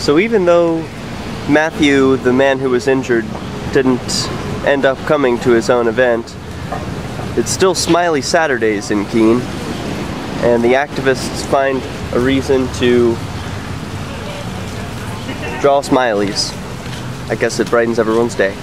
So even though Matthew, the man who was injured, didn't end up coming to his own event, it's still Smiley Saturdays in Keene, and the activists find a reason to draw smileys. I guess it brightens everyone's day.